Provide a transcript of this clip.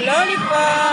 lollipop.